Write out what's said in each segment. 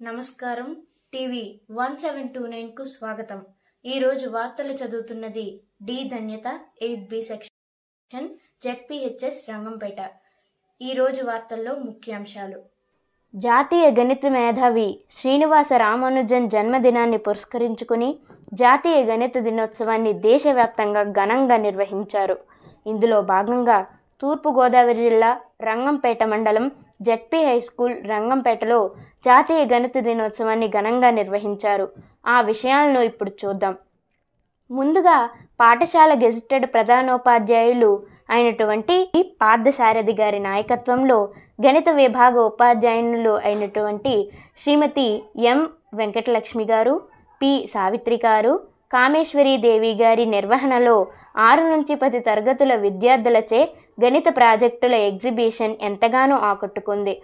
నమస్కారం. TV one seven two నైన్కు స్వాగతం. ఈ రోజు వార్తలు చదువుతున్నది D Dhanyata eight B section ZPHS Rangampet. ఈ రోజు వార్తల్లో ముఖ్యాంశాలు. జాతీయ గణిత మేధావి శ్రీనివాస రామానుజన్ జన్మదినాన్ని పురస్కరించుకుని జాతీయ గణిత దినోత్సవాన్ని దేశవ్యాప్తంగా ఘనంగా నిర్వహించారు. ఇందులో భాగంగా తూర్పుగోదావరి జిల్లా రంగంపేట మండలం జెడ్పీ హై స్కూల్ రంగంపేటలో జాతీయ గణిత దినోత్సవాన్ని ఘనంగా నిర్వహించారు. ఆ విషయాలను ఇప్పుడు చూద్దాం. ముందుగా పాఠశాల గెజిటెడ్ ప్రధానోపాధ్యాయులు అయినటువంటి పార్థసారథి గారి నాయకత్వంలో గణిత విభాగ ఉపాధ్యాయునులు అయినటువంటి శ్రీమతి ఎం. వెంకటలక్ష్మి గారు పి. సావిత్రి గారు కామేశ్వరి దేవి గారి నిర్వహణలో ఆరు నుంచి పది తరగతుల విద్యార్థులచే గణిత ప్రాజెక్టుల ఎగ్జిబిషన్ ఎంతగానో ఆకట్టుకుంది.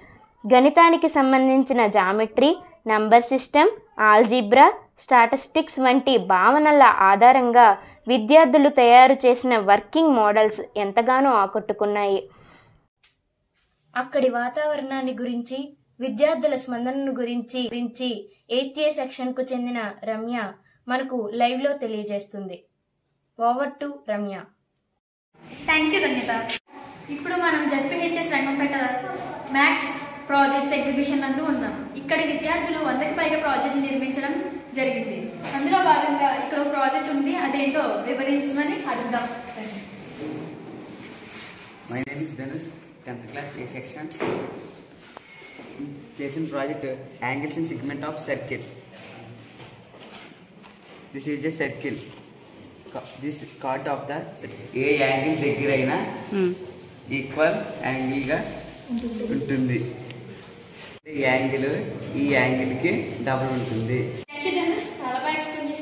గణితానికి సంబంధించిన geometry number system algebra statistics వంటి భావనల ఆధారంగా విద్యార్థులు తయారు చేసిన వర్కింగ్ మోడల్స్ ఎంతగానో ఆకట్టుకున్నాయి. అక్కడి వాతావరణాన్ని గురించి విద్యార్థుల స్పందనను గురించి గురించి ఎయిత్ ఏ సెక్షన్కు చెందిన రమ్య మనకు లైవ్లో తెలియజేస్తుంది. Over to Ramya. Thank you ఇప్పుడు మనం ZPHS Rangampet maths projects exhibition నందు ఉన్నాం. ఇక్కడ విద్యార్థులు వందకి పైగా ప్రాజెక్టులు నిర్మించడం జరిగింది. అందులో భాగంగా ఇక్కడ ఒక ప్రాజెక్ట్ ఉంది. అదేంటో వివరించమని అడుగుదాం. My name is Dhanush tenth class A section చేసిన project angles in segment of circle this is a circle this chord of the A angle దగ్గర అయినా ఈక్వల్ యాంగిల్గా ఉంటుంది. ఈ యాంగిల్ ఈ యాంగిల్కి డబుల్ ఉంటుంది. చాలా బాగా ఎక్స్ప్లెయిన్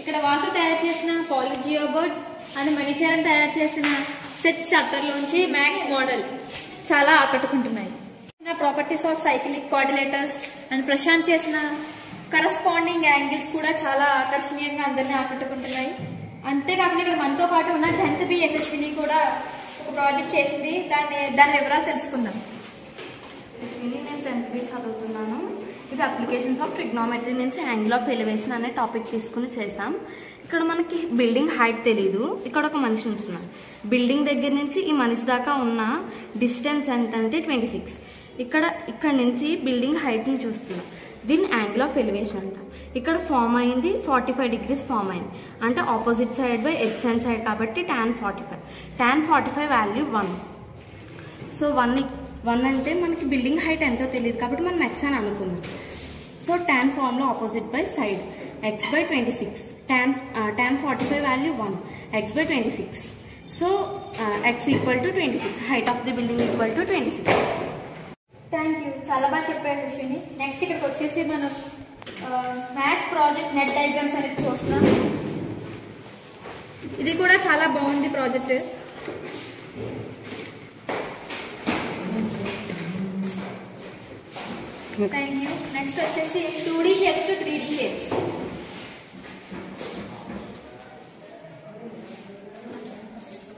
ఇక్కడ వాసు తయారు చేసిన పాలిజియో బర్డ్ అని మణిచేరం తయారు చేసిన సెట్ షట్టర్లోంచి మ్యాక్స్ మోడల్ చాలా ఆకట్టుకుంటున్నాయి. Properties of cyclic coordinators and Prashant చేసిన కరస్పాండింగ్ యాంగిల్స్ కూడా చాలా ఆకర్షణీయంగా అందరినీ ఆకట్టుకుంటున్నాయి. అంతేకాకుండా ఇక్కడ మనతో పాటు ఉన్న టెన్త్ బి యశస్విని కూడా ప్రాజెక్ట్ చేసింది. దాన్ని దాని వివరాలు తెలుసుకుందాం. నేను టెన్త్ బి చదువుతున్నాను. ఇది అప్లికేషన్స్ ఆఫ్ ట్రిగ్నోమెట్రీ నుంచి యాంగిల్ ఆఫ్ ఎలివేషన్ అనే టాపిక్ తీసుకుని చేసాం ఇక్కడ మనకి బిల్డింగ్ హైట్ తెలీదు. ఇక్కడ ఒక మనిషి ఉంటున్నాను బిల్డింగ్ దగ్గర నుంచి ఈ మనిషి దాకా ఉన్న డిస్టెన్స్ ఎంత అంటే ట్వంటీ సిక్స్ ఇక్కడ ఇక్కడ నుంచి బిల్డింగ్ హైట్ని చూస్తున్నాం. దీన్ని యాంగిల్ ఆఫ్ ఎలివేషన్ అంటాం. ఇక్కడ ఫామ్ అయింది ఫార్టీ ఫైవ్ డిగ్రీస్ ఫామ్ అయింది. అంటే opposite side by X and side కాబట్టి tan forty five tan forty five value one so one one అంటే మనకి బిల్డింగ్ హైట్ ఎంతో తెలియదు కాబట్టి మనం ఎక్స్ అని అనుకుందాం. సో ట్యాన్ ఫామ్లో opposite by side X by twenty six tan tan forty five value one X by twenty six so X equal to twenty six height of the building equal to twenty six చాలా బాగా చెప్పారు Yashwini next ఇక్కడికి వచ్చేసి మనం maths project net diagrams అనేది చూస్తున్నాం. ఇది కూడా చాలా బాగుంది ప్రాజెక్ట్ థ్యాంక్ యూ నెక్స్ట్ వచ్చేసి two D shapes two three D shapes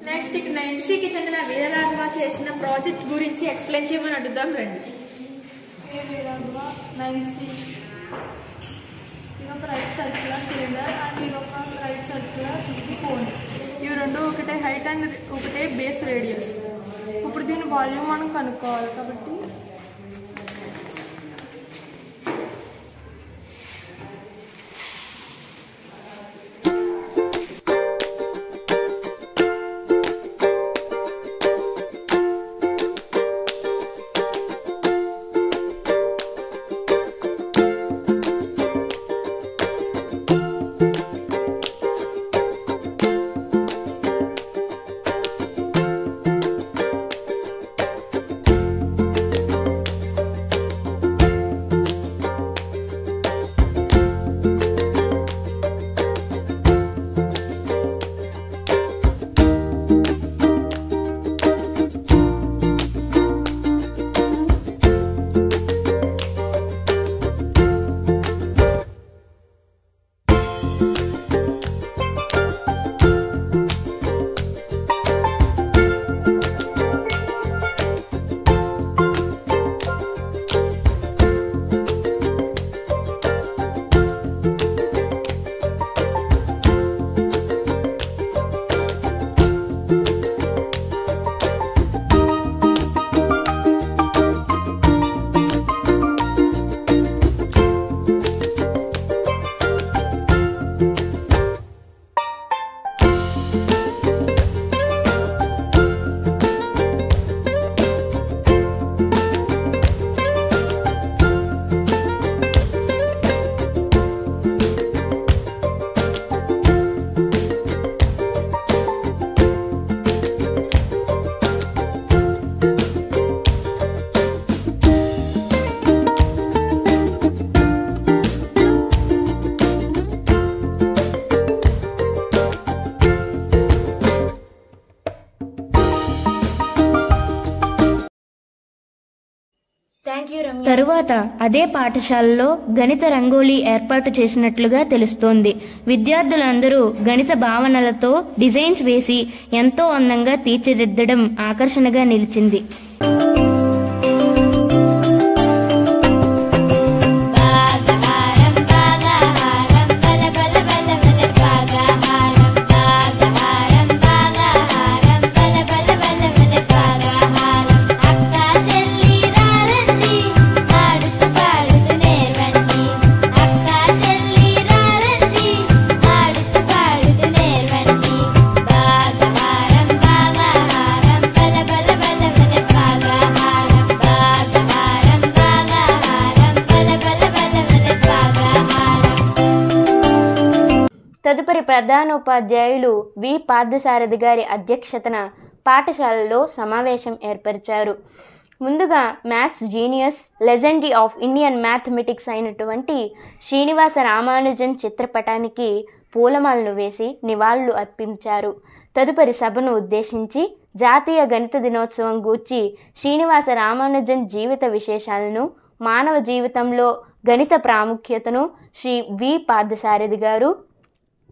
next ఇక్కడ ఎన్సీకి చెందిన వీరరాఘవ చేసిన ప్రాజెక్ట్ గురించి ఎక్స్ప్లెయిన్ చేయమని అడుగుదాం రండి. Nine six. ఇది ఒక రైట్ సర్క్యులర్ సిలిండర్ అండ్ ఇది ఒక రైట్ సర్క్యులర్ ఫోన్ ఇవి రెండు ఒకటే హైట్ అండ్ ఒకటే బేస్ రేడియస్ ఇప్పుడు దీని వాల్యూమ్ మనం కనుక్కోవాలి కాబట్టి తరువాత అదే పాఠశాలలో గణిత రంగోలీ ఏర్పాటు చేసినట్లుగా తెలుస్తోంది. విద్యార్థులందరూ గణిత భావనలతో డిజైన్స్ వేసి ఎంతో అందంగా తీర్చిదిద్దడం ఆకర్షణగా నిలిచింది. వారి ప్రధానోపాధ్యాయులు వి. పార్థసారథి గారి అధ్యక్షతన పాఠశాలలో సమావేశం ఏర్పరిచారు. ముందుగా maths genius legendary of Indian mathematics అయినటువంటి శ్రీనివాస రామానుజన్ చిత్రపటానికి పూలమాలను వేసి నివాళులు అర్పించారు. తదుపరి సభను ఉద్దేశించి జాతీయ గణిత దినోత్సవం గూర్చి శ్రీనివాస రామానుజన్ జీవిత విశేషాలను మానవ జీవితంలో గణిత ప్రాముఖ్యతను శ్రీ వి. పార్థసారథి గారు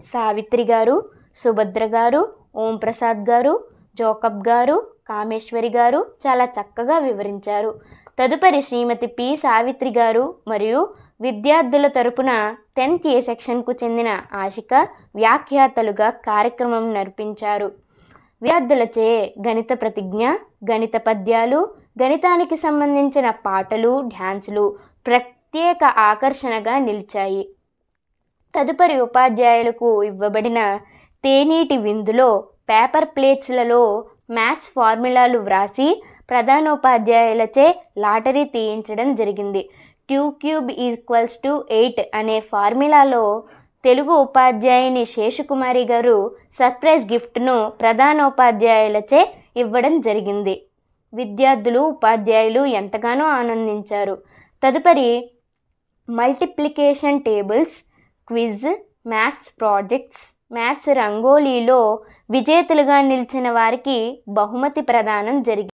సావిత్రి గారు సుభద్ర గారు ఓం ప్రసాద్ గారు జోకబ్ గారు కామేశ్వరి గారు చాలా చక్కగా వివరించారు. తదుపరి శ్రీమతి పి. సావిత్రి గారు మరియు విద్యార్థుల తరపున టెన్త్ ఏ సెక్షన్కు చెందిన ఆశిక వ్యాఖ్యాతలుగా కార్యక్రమం నడిపించారు. విద్యార్థులచే గణిత ప్రతిజ్ఞ గణిత పద్యాలు గణితానికి సంబంధించిన పాటలు డ్యాన్సులు ప్రత్యేక ఆకర్షణగా నిలిచాయి. తదుపరి ఉపాధ్యాయులకు ఇవ్వబడిన తేనీటి విందులో పేపర్ ప్లేట్స్లలో మ్యాథ్స్ ఫార్ములాలు వ్రాసి ప్రధానోపాధ్యాయులచే లాటరీ తీయించడం జరిగింది. Two cube equals to eight అనే ఫార్ములాలో తెలుగు ఉపాధ్యాయుని శేషకుమారి గారు సర్ప్రైజ్ గిఫ్ట్ను ప్రధానోపాధ్యాయులచే ఇవ్వడం జరిగింది. విద్యార్థులు ఉపాధ్యాయులు ఎంతగానో ఆనందించారు. తదుపరి multiplication tables quiz maths projects maths రంగోలీలో విజేతలుగా నిలిచిన వారికి బహుమతి ప్రదానం జరిగింది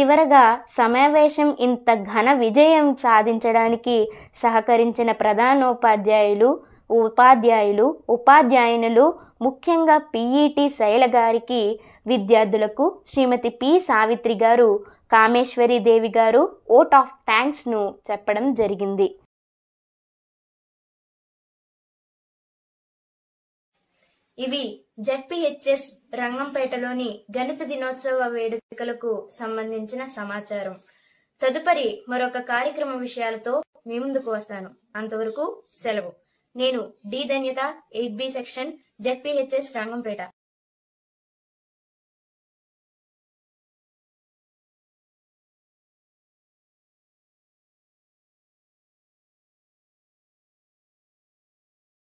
చివరగా సమావేశం ఇంత ఘన విజయం సాధించడానికి సహకరించిన ప్రధానోపాధ్యాయులు ఉపాధ్యాయులు ఉపాధ్యాయునులు ముఖ్యంగా పిఈటి శైల గారికి విద్యార్థులకు శ్రీమతి పి సావిత్రి గారు కామేశ్వరి దేవి గారు ఓట్ ఆఫ్ థ్యాంక్స్ను చెప్పడం జరిగింది. ఇవి జెడ్పిహెచ్ఎస్ రంగంపేటలోని గణిత దినోత్సవ వేడుకలకు సంబంధించిన సమాచారం. తదుపరి మరొక కార్యక్రమ విషయాలతో మీ ముందుకు వస్తాను. అంతవరకు సెలవు. నేను D Dhanyata eight B section ZPHS Rangampet.